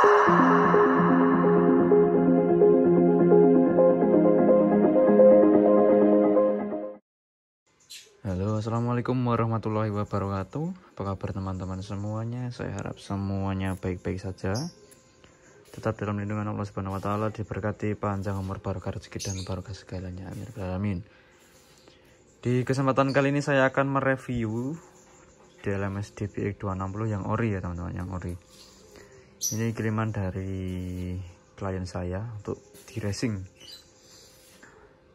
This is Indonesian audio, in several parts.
Halo assalamualaikum warahmatullahi wabarakatuh. Apa kabar teman-teman semuanya? Saya harap semuanya baik-baik saja. Tetap dalam lindungan Allah Subhanahu Wa Taala Diberkati panjang umur barokah rezeki dan barokah segalanya. Amin. Amin. Di kesempatan kali ini saya akan mereview DLMS DBX 260 yang ori ya teman-teman Yang ori Ini kiriman dari klien saya Untuk di racing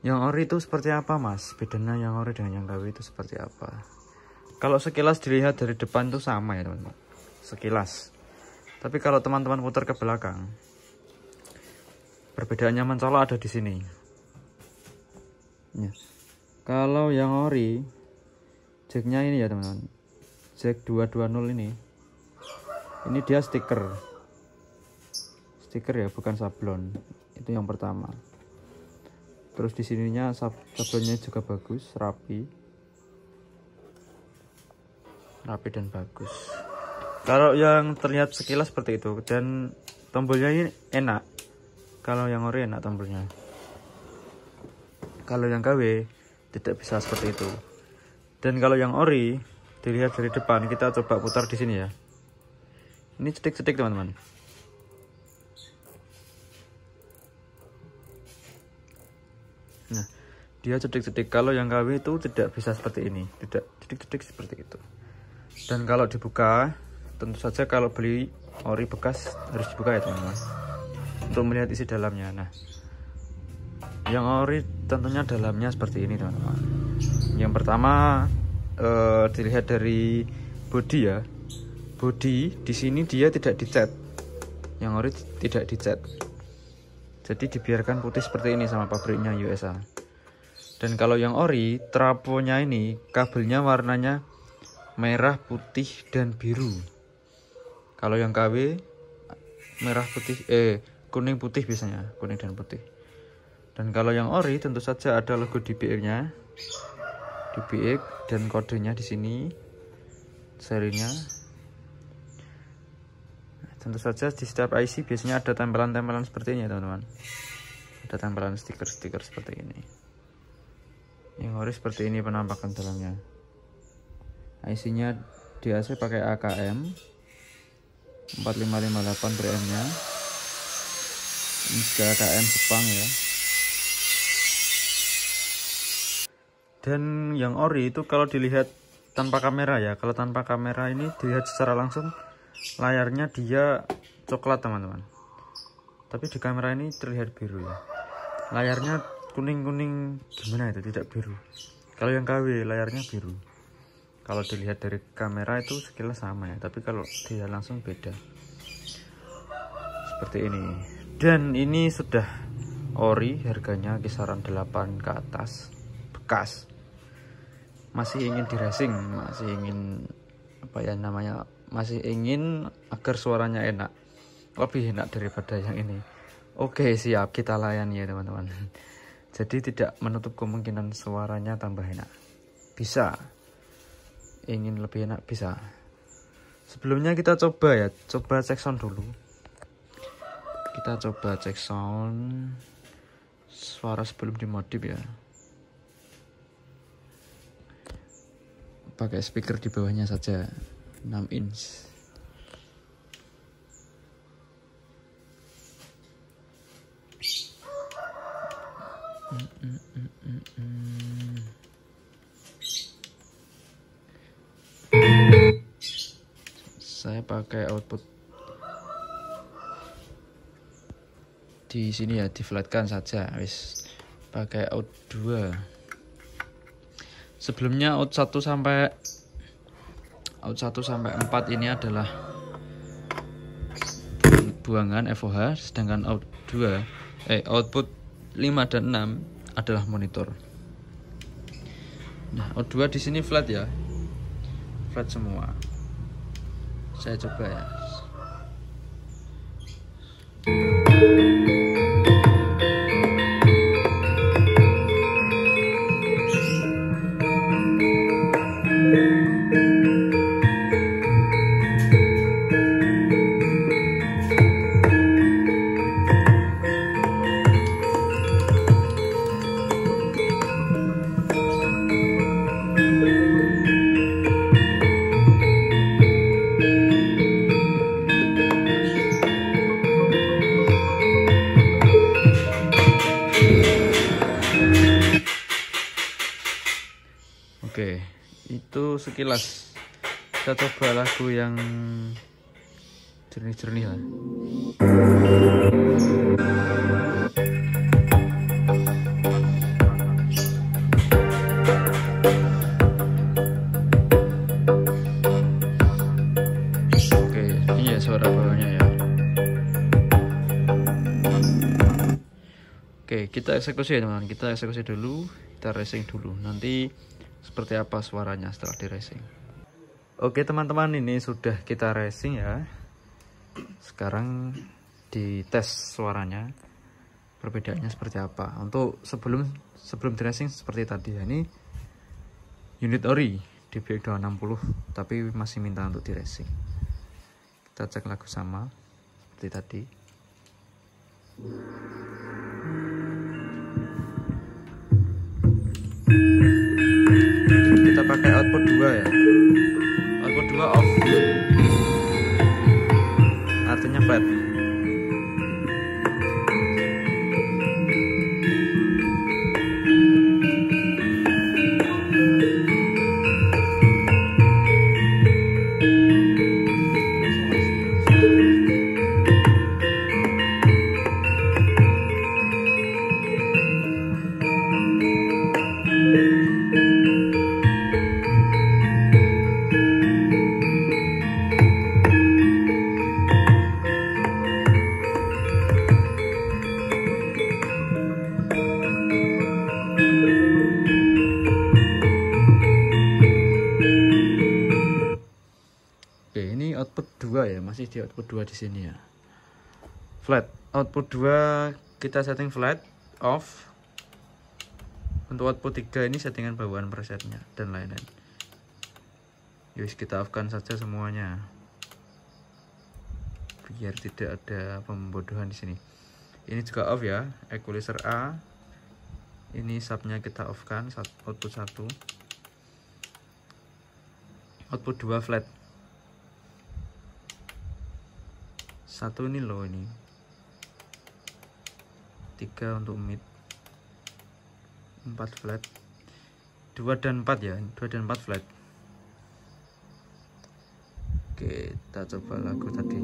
yang ori itu seperti apa mas? Bedanya yang ori dengan yang KW itu seperti apa? Kalau sekilas dilihat dari depan itu sama ya teman-teman. Sekilas. Tapi kalau teman-teman putar ke belakang Perbedaannya mencolok ada di sini. Ya. Kalau yang ori Jacknya ini ya teman-teman. Jack 220 ini. Ini dia stiker Stiker ya bukan sablon. Itu yang pertama. Terus di sininya sablonnya juga bagus rapi. Rapi dan bagus. Kalau yang terlihat sekilas seperti itu dan tombolnya ini enak. Kalau yang ori enak tombolnya. Kalau yang KW tidak bisa seperti itu. Dan kalau yang ori dilihat dari depan kita coba putar di sini ya. Ini cetik-cetik teman-teman dia cedik-cedik. Kalau yang KW itu tidak bisa seperti ini, tidak cedik-cedik seperti itu. Dan kalau dibuka, tentu saja kalau beli ori bekas harus dibuka ya teman-teman. Untuk melihat isi dalamnya. Nah, yang ori tentunya dalamnya seperti ini teman-teman. Yang pertama eh, dilihat dari body ya. Body di sini dia tidak dicat. Yang ori tidak dicat jadi dibiarkan putih seperti ini sama pabriknya USA dan kalau yang ori traponya ini kabelnya warnanya merah putih dan biru. Kalau yang KW merah putih eh kuning putih biasanya kuning dan putih. Dan kalau yang ori tentu saja ada logo DBX nya DBX dan kodenya di sini serinya. Tentu saja di setiap IC biasanya ada tempelan-tempelan seperti ini ya teman-teman. Ada tempelan stiker-stiker seperti ini yang harus seperti ini penampakan dalamnya. IC nya DAC pakai AKM 4558 BM nya ini juga AKM Jepang ya. Dan yang ori itu kalau dilihat tanpa kamera ya. Kalau tanpa kamera ini dilihat secara langsung layarnya dia coklat teman-teman. Tapi di kamera ini terlihat biru ya. Layarnya kuning-kuning. Gimana itu? Tidak biru. Kalau yang KW layarnya biru. Kalau dilihat dari kamera itu sekilas sama ya tapi kalau dia langsung beda. Seperti ini. Dan ini sudah ori harganya kisaran 8 ke atas. Bekas. Masih ingin di racing masih ingin apa ya namanya masih ingin agar suaranya enak. Lebih enak daripada yang ini. Oke siap. Kita layani ya teman-teman jadi tidak menutup kemungkinan suaranya tambah enak. Bisa. Ingin lebih enak bisa. Sebelumnya kita coba ya. Coba cek sound dulu. Kita coba cek sound. Suara sebelum dimodif ya. Pakai speaker di bawahnya saja. 6 inch saya pakai output di sini ya di flatkan saja wis. Pakai out 2 sebelumnya out 1 sampai out 1 sampai 4 ini adalah buangan FOH sedangkan out 2 eh output 5 dan 6 adalah monitor. Nah, out 2 di sini flat ya. Flat semua. Saya coba ya. Sekilas. Kita coba lagu yang jernih-jernih lah. Oke ini ya suara bawahnya ya. Oke kita eksekusi ya teman-teman. Kita eksekusi dulu kita racing dulu. Nanti seperti apa suaranya setelah di racing oke teman-teman ini sudah kita racing ya. Sekarang di tes suaranya. Perbedaannya seperti apa? Untuk sebelum sebelum di racing seperti tadi ya ini unit ori di BX 260 tapi masih minta untuk di racing kita cek lagu sama seperti tadi 2 ya, masih di output 2 di sini ya. Flat. Output 2 kita setting flat, off. Untuk output 3 ini settingan bawaan presetnya dan lain-lain. Yus kita off-kan saja semuanya. Biar tidak ada pembodohan di sini. Ini juga off ya, equalizer A. Ini subnya kita off-kan, output 1. Output 2 flat satu ini low ini. Tiga untuk mid. Empat flat. Dua dan empat ya dua dan empat flat. Oke kita coba lagu tadi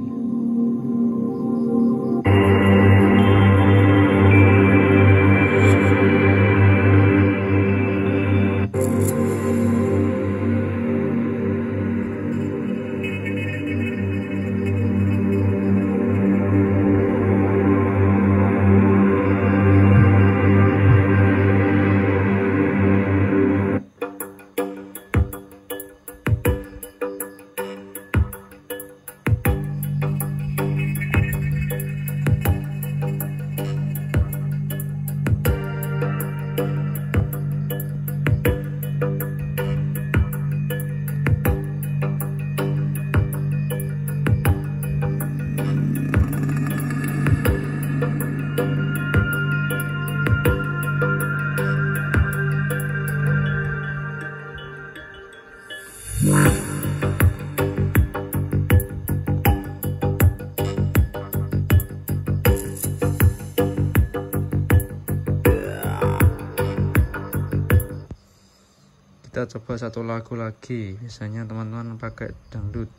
kita coba satu lagu lagi. Biasanya teman-teman pakai dangdut.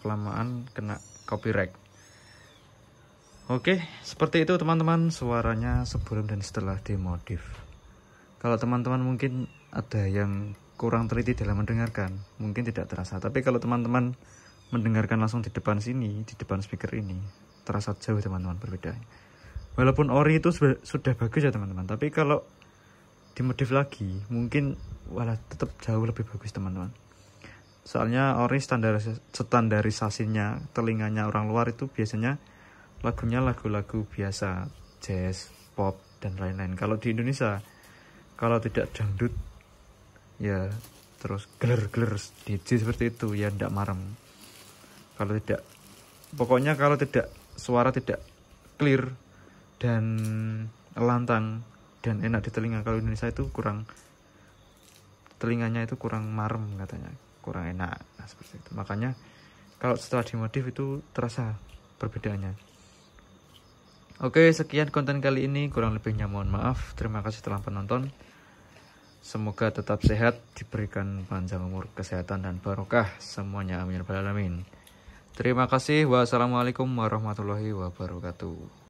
Kelamaan kena copyright. Oke, seperti itu teman-teman suaranya sebelum dan setelah dimodif. Kalau teman-teman mungkin ada yang kurang teliti dalam mendengarkan, mungkin tidak terasa. Tapi kalau teman-teman mendengarkan langsung di depan sini, di depan speaker ini, terasa jauh teman-teman perbedaannya. Walaupun ori itu sudah bagus ya teman-teman, tapi kalau dimodif lagi, mungkin walah tetap jauh lebih bagus teman-teman. Soalnya ori standar standarisasinya telinganya orang luar itu biasanya lagunya lagu-lagu biasa, jazz, pop dan lain-lain. Kalau di Indonesia kalau tidak dangdut ya terus geler-geler DJ seperti itu. Ya tidak marem. Kalau tidak pokoknya kalau tidak suara tidak clear dan lantang dan enak di telinga. Kalau Indonesia itu kurang telinganya itu kurang marem katanya. Kurang enak nah seperti itu. Makanya kalau setelah dimodif itu terasa perbedaannya. Oke sekian konten kali ini. Kurang lebihnya mohon maaf. Terima kasih telah penonton Semoga tetap sehat, diberikan panjang umur, kesehatan, dan barokah semuanya. Amin. Terima kasih. Wassalamualaikum warahmatullahi wabarakatuh.